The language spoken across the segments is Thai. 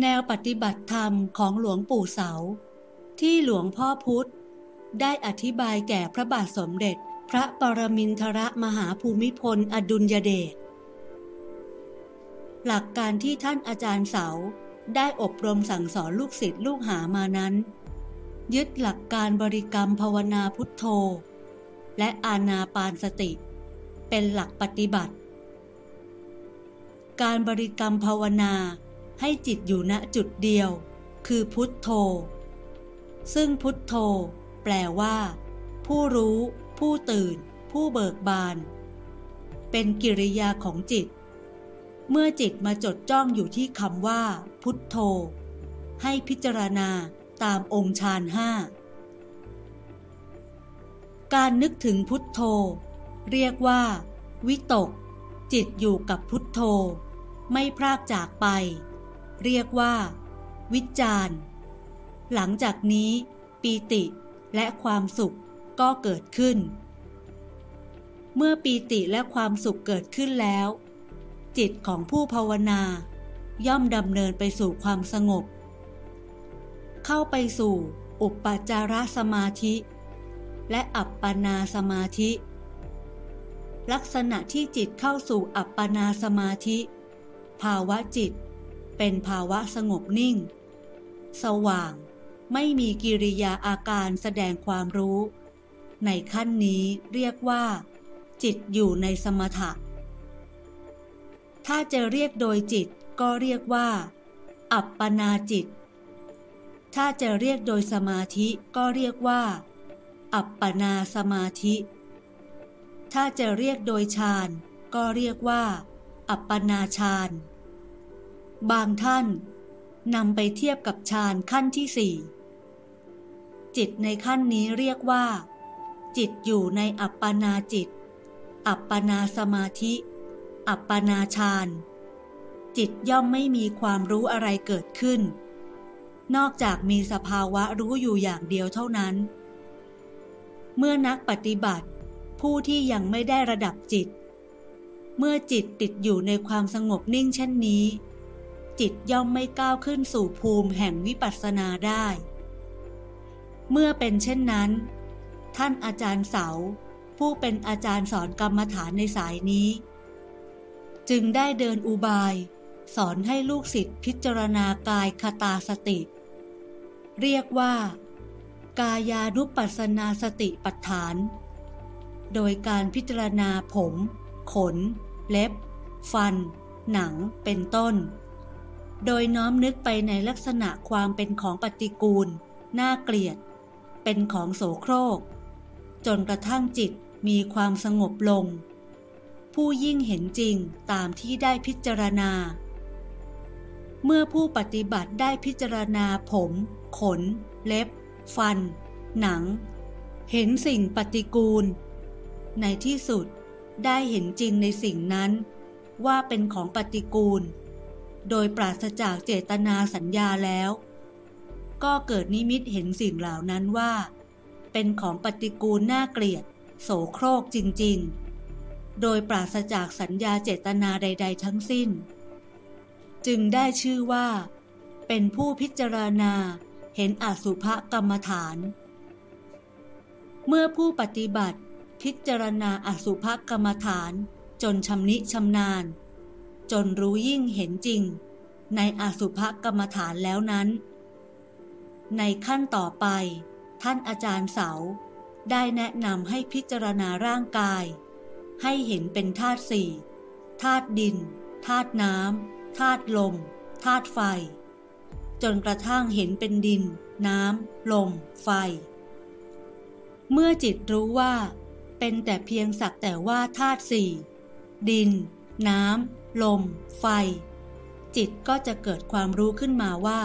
แนวปฏิบัติธรรมของหลวงปู่เสา ที่หลวงพ่อพุธได้อธิบายแก่พระบาทสมเด็จ พระปรมินทรมหาภูมิพลอดุลยเดชหลักการที่ท่านอาจารย์เสาได้อบรมสั่งสอนลูกศิษย์ลูกหามานั้น ยึดหลักการบริกรรมภาวนาพุทโธ และอานาปานสติ เป็นหลักปฏิบัติ การบริกรรมภาวนา ให้จิตอยู่ณจุดเดียว คือพุทโธ ซึ่งพุทโธ แปลว่า ผู้รู้ ผู้ตื่น ผู้เบิกบาน เป็นกิริยาของจิต เมื่อจิตมาจดจ้องอยู่ที่คำว่า พุทโธ ให้พิจารณาตามองค์ฌานห้าการนึกถึงพุทโธ เรียกว่า วิตก จิตอยู่กับพุทโธ ไม่พรากจากไป เรียกว่า วิจารณ์หลังจากนี้ ปีติและความสุขก็เกิดขึ้น เมื่อปีติและความสุขเกิดขึ้นแล้ว จิตของผู้ภาวนา ย่อมดำเนินไปสู่ความสงบ เข้าไปสู่อุปจารสมาธิ และอัปปนาสมาธิ ลักษณะที่จิตเข้าสู่อัปปนาสมาธิ ภาวะจิต เป็นภาวะสงบนิ่ง สว่าง ไม่มีกิริยาอาการแสดงความรู้ ในขั้นนี้เรียกว่า จิตอยู่ในสมถะ ถ้าจะเรียกโดยจิตก็เรียกว่า อัปปนาจิต ถ้าจะเรียกโดยสมาธิก็เรียกว่า อัปปนาสมาธิ ถ้าจะเรียกโดยฌานก็เรียกว่า อัปปนาฌาน บางท่านนำไปเทียบกับฌานขั้นที่สี่จิตในขั้นนี้เรียกว่า จิตอยู่ในอัปปนาจิต อัปปนาสมาธิ อัปปนาฌานจิตย่อมไม่มีความรู้อะไรเกิดขึ้น นอกจากมีสภาวะรู้อยู่อย่างเดียวเท่านั้น เมื่อนักปฏิบัติ ผู้ที่ยังไม่ได้ระดับจิต เมื่อจิตติดอยู่ในความสงบนิ่งเช่นนี้ จิตย่อมไม่ก้าวขึ้นสู่ภูมิแห่งวิปัสสนาได้ เมื่อเป็นเช่นนั้น ท่านอาจารย์เสา ผู้เป็นอาจารย์สอนกรรมฐานในสายนี้ จึงได้เดินอุบาย สอนให้ลูกศิษย์พิจารณากายคตาสติ เรียกว่า กายานุปัสสนาสติปัฏฐาน โดยการพิจารณาผม ขน เล็บ ฟัน หนังเป็นต้น โดยน้อมนึกไปในลักษณะความเป็นของปฏิกูล น่าเกลียด เป็นของโสโครก จนกระทั่งจิตมีความสงบลง ผู้ยิ่งเห็นจริงตามที่ได้พิจารณา เมื่อผู้ปฏิบัติได้พิจารณาผม ขน เล็บ ฟัน หนัง เห็นสิ่งปฏิกูล ในที่สุดได้เห็นจริงในสิ่งนั้น ว่าเป็นของปฏิกูล โดยปราศจากเจตนาสัญญาแล้ว ก็เกิดนิมิตเห็นสิ่งเหล่านั้นว่า เป็นของปฏิกูลน่าเกลียด โสโครกจริง ๆ โดยปราศจากสัญญาเจตนาใด ๆ ทั้งสิ้น จึงได้ชื่อว่า เป็นผู้พิจารณาเห็นอสุภกรรมฐาน เมื่อผู้ปฏิบัติพิจารณาอสุภกรรมฐานจนชำนิชำนาญ จนรู้ยิ่งเห็นจริง ในอสุภกรรมฐานแล้วนั้น ในขั้นต่อไป ท่านอาจารย์เสา ได้แนะนำให้พิจารณาร่างกาย ให้เห็นเป็นธาตุสี่ธาตุดินธาตุน้ำธาตุลมธาตุไฟ จนกระทั่งเห็นเป็นดิน น้ำลม ไฟ เมื่อจิตรู้ว่า เป็นแต่เพียงสักแต่ว่าธาตุสี่ดิน น้ำ ลม ไฟ จิตก็จะเกิดความรู้ขึ้นมาว่า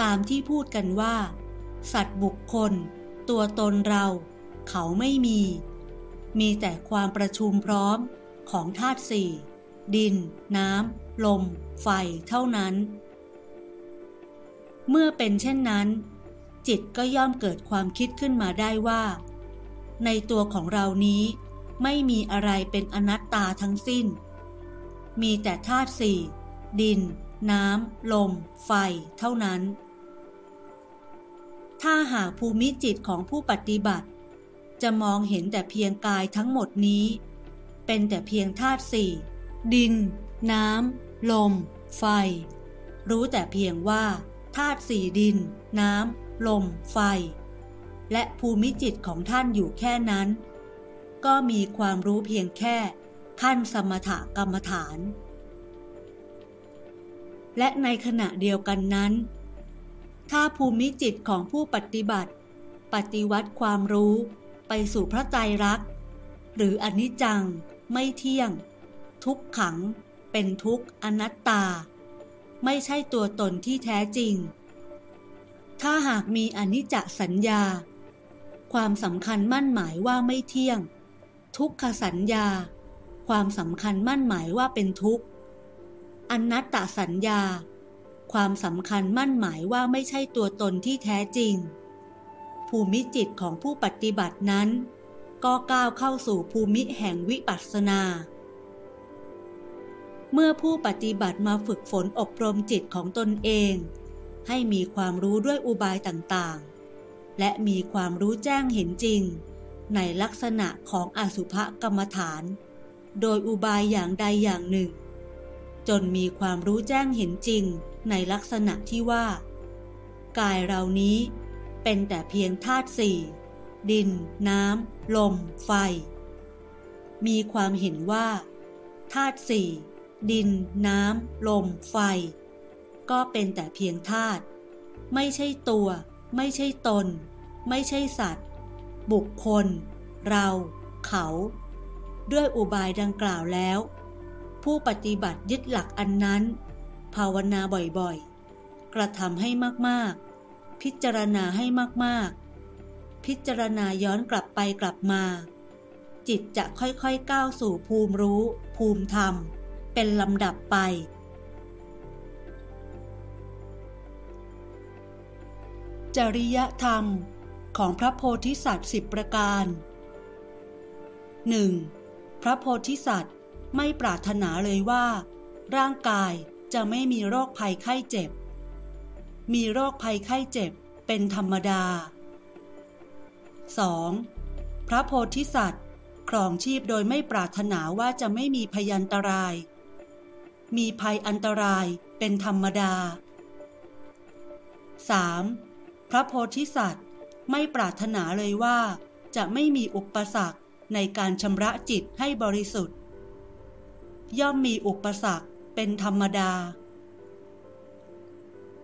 ตามที่พูดกันว่า สัตว์บุคคล ตัวตนเรา เขาไม่มี มีแต่ความประชุมพร้อมของธาตุสี่ดิน น้ำ ลม ไฟเท่านั้น เมื่อเป็นเช่นนั้น จิตก็ย่อมเกิดความคิดขึ้นมาได้ว่า ในตัวของเรานี้ไม่มีอะไรเป็นอนัตตาทั้งสิ้น มีแต่ธาตุสี่ดิน น้ำ ลม ไฟ เท่านั้น ถ้าหากภูมิจิตของผู้ปฏิบัติ จะมองเห็นแต่เพียงกายทั้งหมดนี้ เป็นแต่เพียงธาตุสี่ดิน น้ำ ลม ไฟ รู้แต่เพียงว่าธาตุสี่ดิน น้ำ ลม ไฟ และภูมิจิตของท่านอยู่แค่นั้น ก็มีความรู้เพียงแค่ ขั้นสมถกรรมฐาน และในขณะเดียวกันนั้น ถ้าภูมิจิตของผู้ปฏิบัติ ปฏิวัติความรู้ไปสู่พระใจรัก หรืออนิจจัง ไม่เที่ยง ทุกขัง เป็นทุกข์อนัตตา ไม่ใช่ตัวตนที่แท้จริง ถ้าหากมีอนิจจสัญญา ความสำคัญมั่นหมายว่าไม่เที่ยง ทุกขสัญญา ความสำคัญมั่นหมายว่าเป็นทุกข์ อนัตตสัญญา ความสำคัญมั่นหมายว่าไม่ใช่ตัวตนที่แท้จริง ภูมิจิตของผู้ปฏิบัตินั้น ก็ก้าวเข้าสู่ภูมิแห่งวิปัสสนา เมื่อผู้ปฏิบัติมาฝึกฝนอบรมจิตของตนเอง ให้มีความรู้ด้วยอุบายต่างๆ และมีความรู้แจ้งเห็นจริง ในลักษณะของอสุภกรรมฐาน โดยอุบายอย่างใดอย่างหนึ่ง จนมีความรู้แจ้งเห็นจริงในลักษณะที่ว่า กายเรานี้เป็นแต่เพียงธาตุสี่ ดิน น้ำ ลม ไฟ มีความเห็นว่าธาตุสี่ ดิน น้ำ ลม ไฟ ก็เป็นแต่เพียงธาตุไม่ใช่ตัว ไม่ใช่ตน ไม่ใช่สัตว์ บุคคล เรา เขา ด้วยอุบายดังกล่าวแล้ว ผู้ปฏิบัติยึดหลักอันนั้น ภาวนาบ่อยๆ กระทำให้มากๆ พิจารณาให้มากๆ พิจารณาย้อนกลับไปกลับมา จิตจะค่อยๆก้าวสู่ภูมิรู้ ภูมิธรรม เป็นลำดับไปจริยธรรมของพระโพธิสัตว์สิบประการ 1. พระโพธิสัตว์ไม่ปรารถนาเลยว่า ร่างกายจะไม่มีโรคภัยไข้เจ็บ มีโรคภัยไข้เจ็บเป็นธรรมดา 2. พระโพธิสัตว์ครองชีพโดยไม่ปรารถนาว่าจะไม่มีพยันตราย มีภัยอันตรายเป็นธรรมดา 3. พระโพธิสัตว์ไม่ปรารถนาเลยว่าจะไม่มีอุปสรรค ในการชำระจิตให้บริสุทธิ์ ย่อมมีอุปสรรคเป็นธรรมดา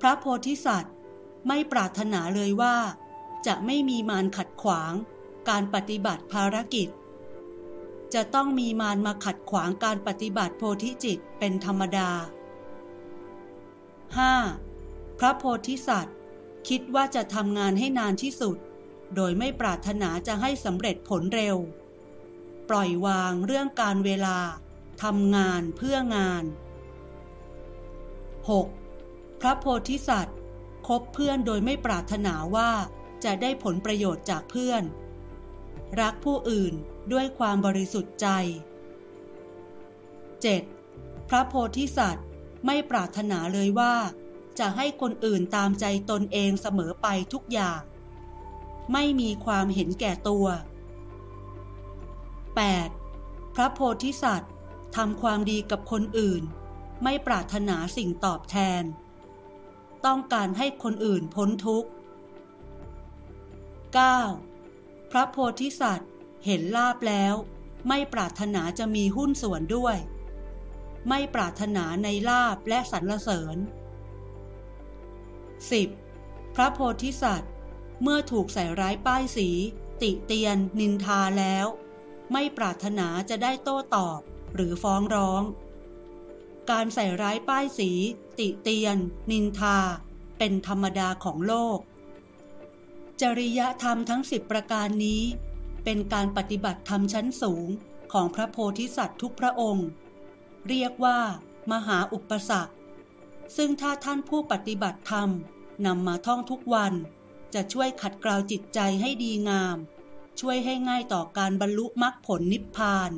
พระโพธิสัตว์ไม่ปรารถนาเลยว่า จะไม่มีมารขัดขวางการปฏิบัติภารกิจ จะต้องมีมารมาขัดขวางการปฏิบัติโพธิจิตเป็นธรรมดา 5. พระโพธิสัตว์คิดว่าจะทำงานให้นานที่สุด โดยไม่ปรารถนาจะให้สำเร็จผลเร็ว ปล่อยวางเรื่องการเวลาทำงานเพื่องาน 6. พระโพธิสัตว์ คบเพื่อนโดยไม่ปรารถนาว่าจะได้ผลประโยชน์จากเพื่อน รักผู้อื่นด้วยความบริสุทธิ์ใจ 7. พระโพธิสัตว์ไม่ปรารถนาเลยว่า จะให้คนอื่นตามใจตนเองเสมอไปทุกอย่าง ไม่มีความเห็นแก่ตัว 8. พระโพธิสัตว์ทำความดีกับคนอื่น ไม่ปรารถนาสิ่งตอบแทน ต้องการให้คนอื่นพ้นทุกข์ 9. พระโพธิสัตว์เห็นลาบแล้ว ไม่ปรารถนาจะมีหุ้นส่วนด้วย ไม่ปรารถนาในลาบและสรรเสริญ 10. พระโพธิสัตว์เมื่อถูกใส่ร้ายป้ายสี ติเตียนนินทาแล้ว ไม่ปรารถนาจะได้โต้ตอบหรือฟ้องร้อง การใส่ร้ายป้ายสี ติเตียน นินทา เป็นธรรมดาของโลก จริยธรรมทั้งสิบประการนี้ เป็นการปฏิบัติธรรมชั้นสูงของพระโพธิสัตว์ทุกพระองค์ เรียกว่า มหาอุปสรรค ซึ่งถ้าท่านผู้ปฏิบัติธรรมนำมาท่องทุกวัน จะช่วยขัดเกลาจิตใจให้ดีงาม ช่วยให้ง่ายต่อการบรรลุมรรคผลนิพพาน